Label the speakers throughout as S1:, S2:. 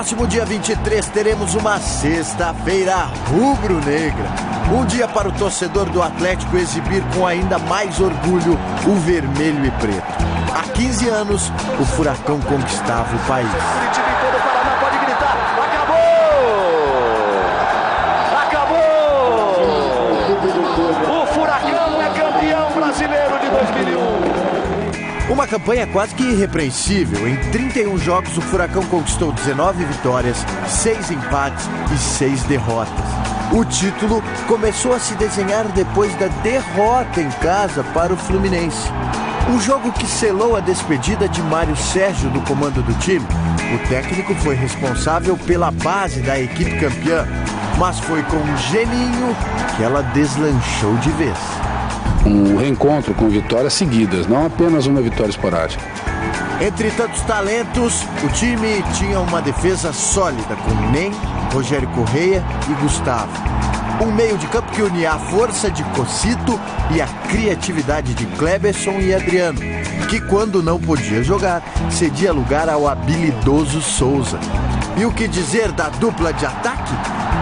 S1: próximo dia 23 teremos uma sexta-feira rubro-negra. Um dia para o torcedor do Atlético exibir com ainda mais orgulho o vermelho e preto. Há 15 anos, o Furacão conquistava o país. Uma campanha quase que irrepreensível. Em 31 jogos, o Furacão conquistou 19 vitórias, 6 empates e 6 derrotas. O título começou a se desenhar depois da derrota em casa para o Fluminense. Um jogo que selou a despedida de Mário Sérgio do comando do time. O técnico foi responsável pela base da equipe campeã, mas foi com o Geninho que ela deslanchou de vez
S2: um reencontro com vitórias seguidas, não apenas uma vitória esporádica.
S1: Entre tantos talentos, o time tinha uma defesa sólida com Nem, Rogério Correia e Gustavo. Um meio de campo que unia a força de Cocito e a criatividade de Kleberson e Adriano, que quando não podia jogar, cedia lugar ao habilidoso Souza. E o que dizer da dupla de ataque?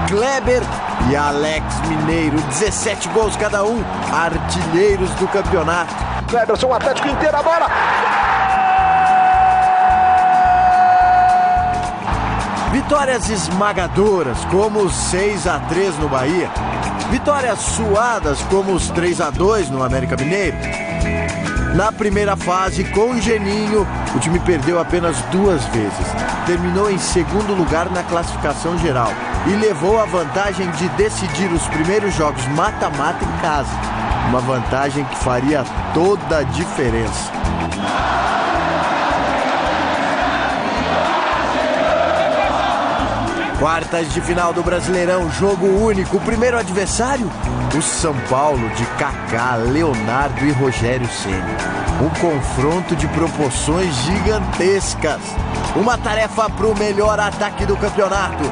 S1: Kleber e Alex Mineiro, 17 gols cada um, artilheiros do campeonato.
S3: Kleberson, o Atlético inteiro, a bola!
S1: Vitórias esmagadoras, como os 6 a 3 no Bahia. Vitórias suadas, como os 3 a 2 no América Mineiro. Na primeira fase, com o Geninho, o time perdeu apenas duas vezes. Terminou em segundo lugar na classificação geral e levou a vantagem de decidir os primeiros jogos mata-mata em casa. Uma vantagem que faria toda a diferença. Quartas de final do Brasileirão, jogo único. Primeiro adversário, o São Paulo de Kaká, Leonardo e Rogério Ceni. Um confronto de proporções gigantescas. Uma tarefa para o melhor ataque do campeonato.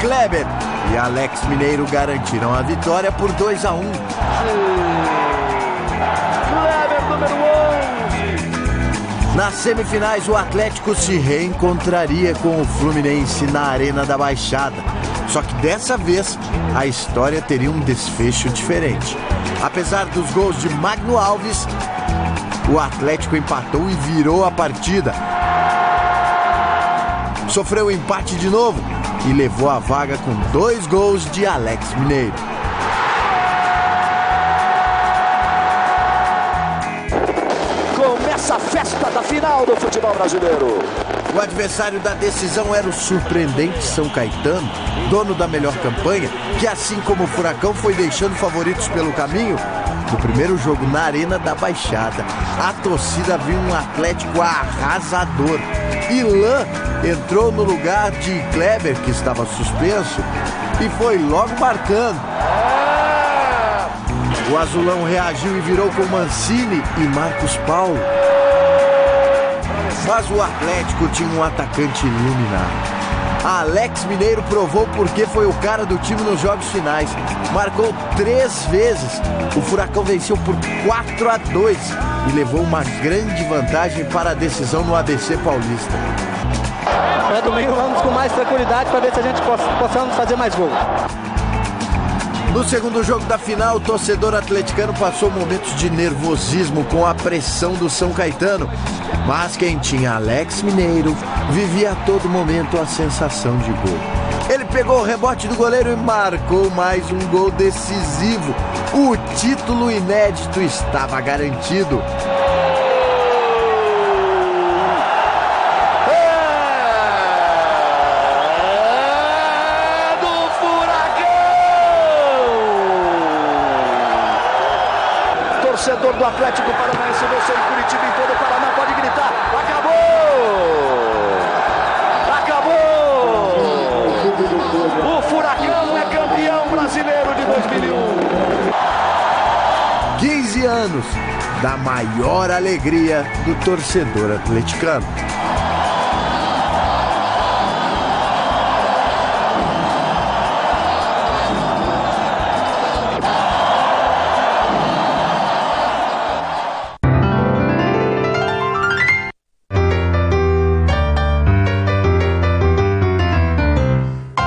S1: Kleber e Alex Mineiro garantiram a vitória por 2 a 1.
S3: Kleber, número 11.
S1: Nas semifinais, o Atlético se reencontraria com o Fluminense na Arena da Baixada. Só que dessa vez, a história teria um desfecho diferente. Apesar dos gols de Magno Alves, o Atlético empatou e virou a partida. Sofreu o empate de novo e levou a vaga com dois gols de Alex Mineiro.
S3: Final do futebol brasileiro.
S1: O adversário da decisão era o surpreendente São Caetano, dono da melhor campanha, que assim como o Furacão foi deixando favoritos pelo caminho. No primeiro jogo na Arena da Baixada, a torcida viu um Atlético arrasador. Ilan entrou no lugar de Kleber, que estava suspenso, e foi logo marcando. O azulão reagiu e virou com Mancini e Marcos Paulo. Mas o Atlético tinha um atacante iluminado. Alex Mineiro provou porque foi o cara do time nos jogos finais. Marcou três vezes. O Furacão venceu por 4 a 2 e levou uma grande vantagem para a decisão no ABC Paulista.
S4: É domingo vamos com mais tranquilidade para ver se a gente possamos fazer mais gols.
S1: No segundo jogo da final, o torcedor atleticano passou momentos de nervosismo com a pressão do São Caetano. Mas quem tinha Alex Mineiro vivia a todo momento a sensação de gol. Ele pegou o rebote do goleiro e marcou mais um gol decisivo. O título inédito estava garantido.
S3: Torcedor do Atlético Paranaense, você em Curitiba, em todo o Paraná, pode gritar: acabou! Acabou! O Furacão é campeão brasileiro de 2001.
S1: 15 anos da maior alegria do torcedor atleticano.